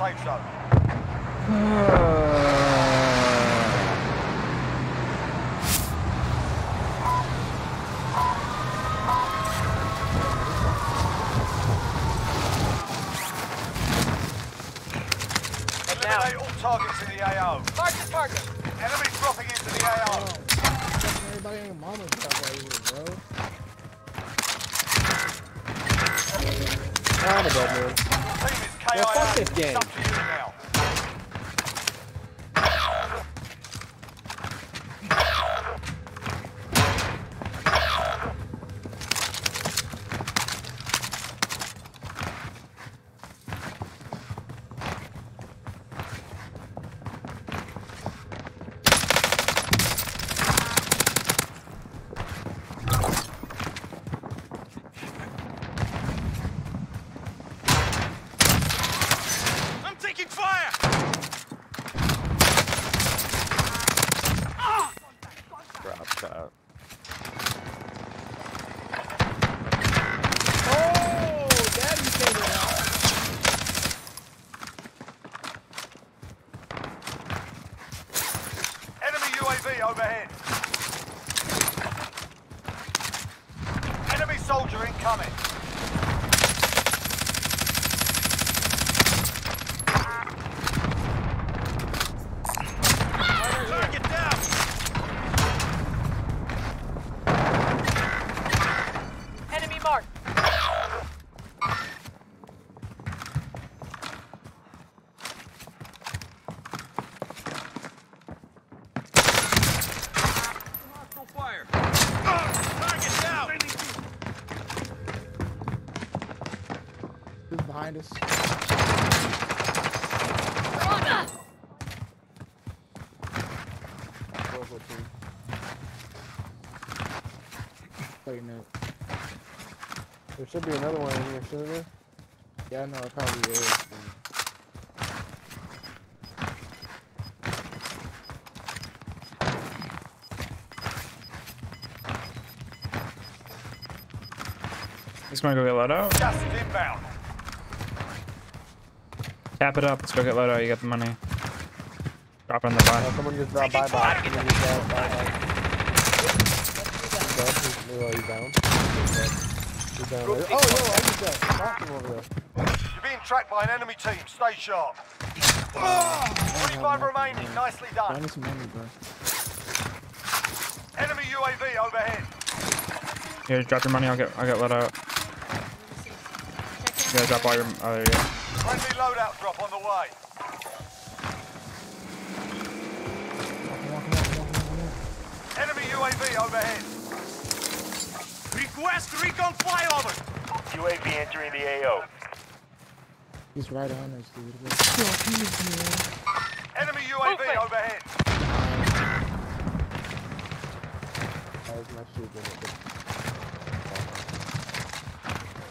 safe zone. Eliminate all targets in the AO. Mark the target. Enemy dropping into the AO. Oh. Everybody and your mama's got right here, bro. I'm a dead man. Yeah, fuck this game. It's up to you now. I'm taking fire! Drop shot. Oh, daddy came out. Enemy UAV overhead. Wait, no. There should be another one in here, shouldn't there? Yeah, no, it probably is. Just gonna go get loadout. Gas inbound. Tap it up. Let's go get loadout. You got the money. Drop on the buy. Oh, someone just dropped by by. Someone just dropped by by. He's dead. He's, oh, he's down. He's down there. Oh, yo, I just got shot from over there. You're being tracked by an enemy team. Stay sharp. 25 remaining. Nicely I done. need some money, bro. Enemy UAV overhead. Here, drop your money. I'll get. I'll get loadout. You gotta drop all your. Oh, there you go. Friendly loadout drop on the way. Enemy UAV overhead. Request recon flyover! UAV entering the AO. He's right on us, dude. He's here. Enemy UAV Movement. overhead. Where's my shoe been?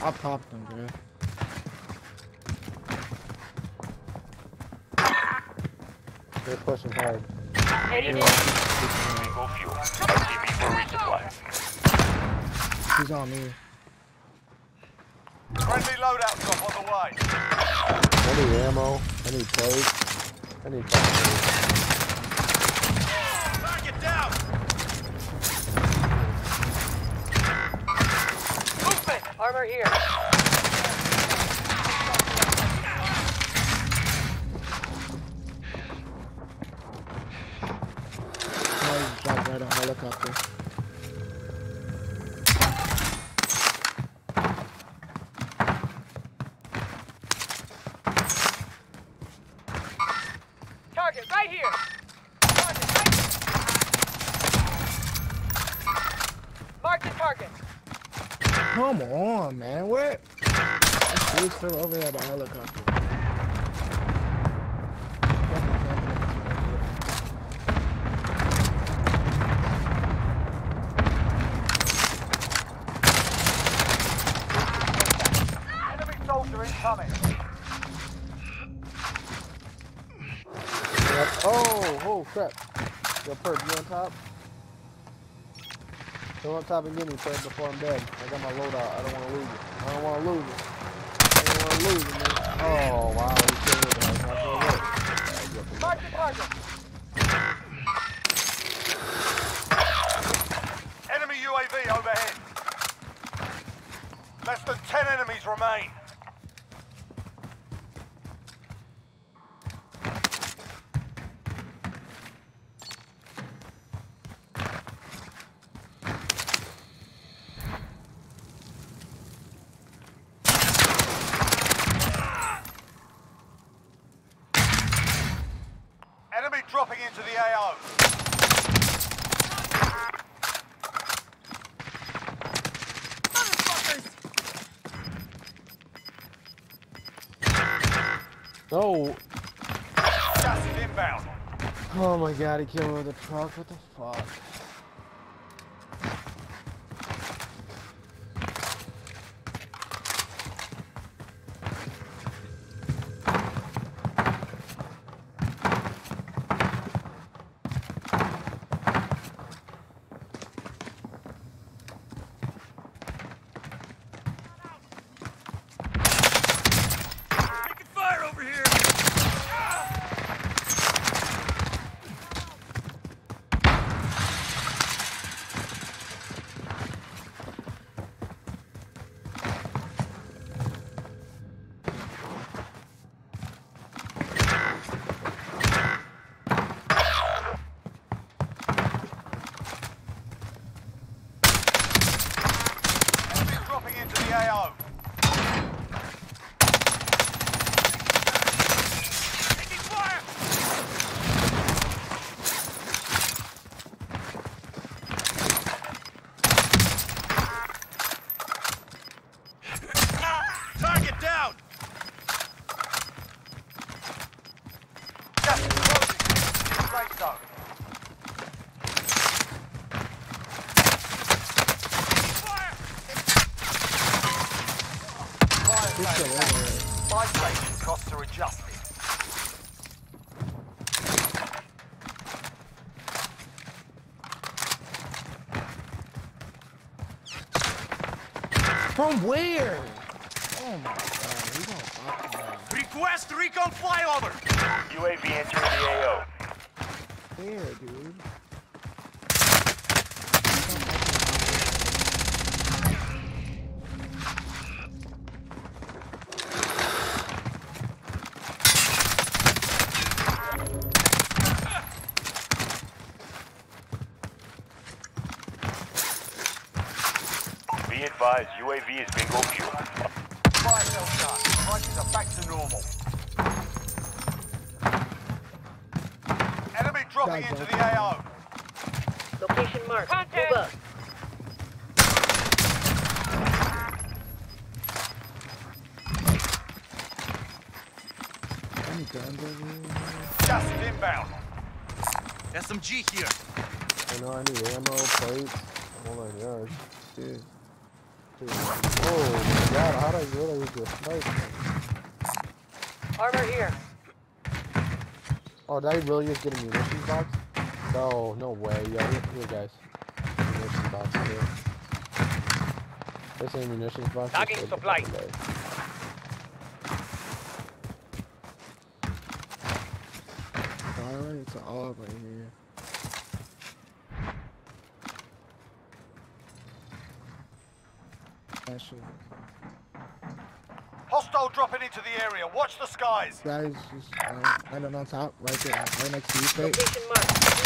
I popped him, bro. They're pushing hard. Heading in. Go fuel. RTB for resupply. He's on me. Friendly loadout drop on the way. I need ammo. I need plates. I need fucking Target down! Movement. Armor here. Somebody just right on helicopter. Target right here. Target right Mark the target. Come on, man. What? This dude's still over there at the helicopter. Enemy. Yep. Oh, oh crap. Yo, Perp, you on top? Go on top and get me, Perp, before I'm dead. I got my loadout. I don't want to lose it. I don't want to lose it. Enemy UAV overhead. Less than 10 enemies remain. Enemy dropping into the AO. No. Gas is inbound. Oh my god, he killed me with a truck. What the fuck? Taking fire over here! Enemy dropping into the AO. Taking fire! Target down! Gas is closing. Safe zone. Fire! Fire He's still station. over there. Buy station costs are adjusted. From where? Oh my god, he's on fucking down. Request recon flyover! UAV entering the AO. Where, dude? Advised, UAV is bingo fuel. Fire sale done. Prices are back to normal. Enemy dropping Guys, into the AO. Location marked. Contact. Move up. Any guns over? Gas is inbound. SMG here. I know I need ammo, plates, all nine yards. Dude. Dude. Oh my god, how did I realize it was a sniper? Armor here. Oh, did I really just get a munitions box? No, no way. Yo, here, here guys. Munitions box here. This ain't munitions box. Tagging is supply. fucking day. Alright, it's all right here. That shit. Hostile dropping into the area. Watch the skies. Guys, just uh, right on top, right there, right next to you, straight. Location marked.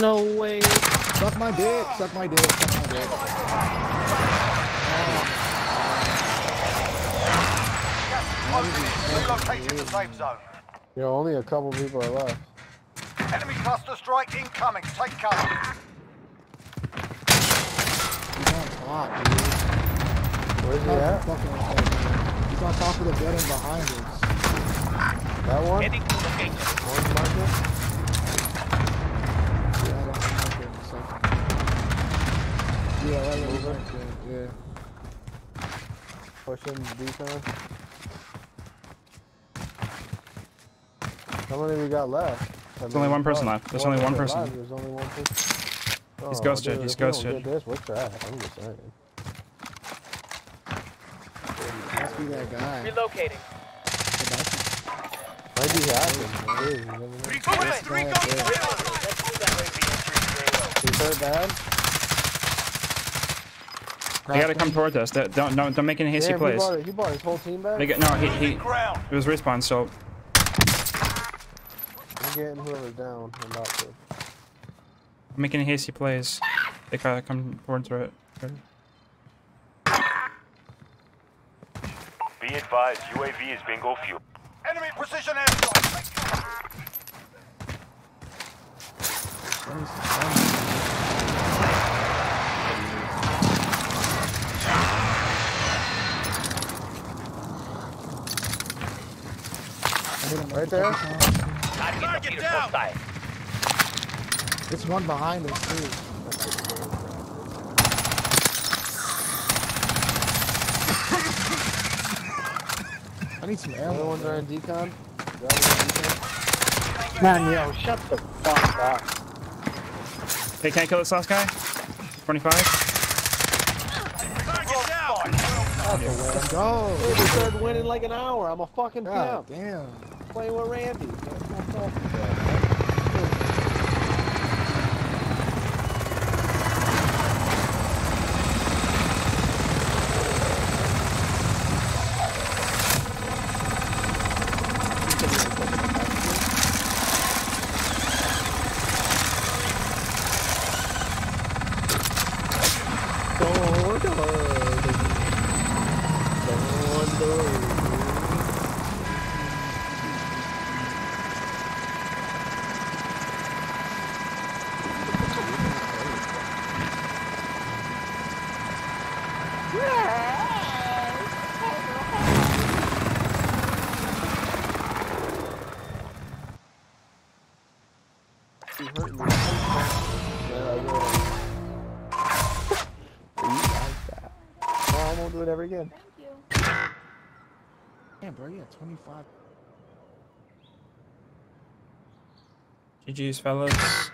No way. Suck my dick, suck my dick, suck my dick. Closing in. The safe zone. Yo, only a couple people are left. Enemy cluster strike incoming. Take cover. He's on dude. Where's he at? fucking on. He's on top of the building behind us. That one? Heading to location. Orange marker? Yeah, I don't remember in a second. Yeah, right where he's Over. at, yeah. Pushing defense. How many we got left? There's only one person left. There's only one person. There's only one person. He's Oh, ghosted, dude, he's if we ghosted. This, we're trash. I'm just saying. must be that guy. Relocating. Might be hacking. It is, you never know. Request recon Yeah, yeah. flyover! Let's move that way. Is that bad? They gotta come towards us. They- Don't don't don't make any hasty Damn, he plays. he brought his whole team back? They get, no, he he. It was respawn, so I'm getting whoever's down. I'm about to. Don't make any hasty plays. They gotta come towards it. Be advised, UAV is bingo fuel. Enemy precision airstrike. Right there? Target down! It's one behind us too. I need some Other ammo. ones are in decon. The other one's decon. Man, yo, shut the fuck up. They can't kill this last guy. 25. Let's go. We started winning like an hour. I'm a fucking God pimp. damn. Playing with Randy. I won't do it ever again. Thank you. Damn, bro, you got 25. GG's, fellas.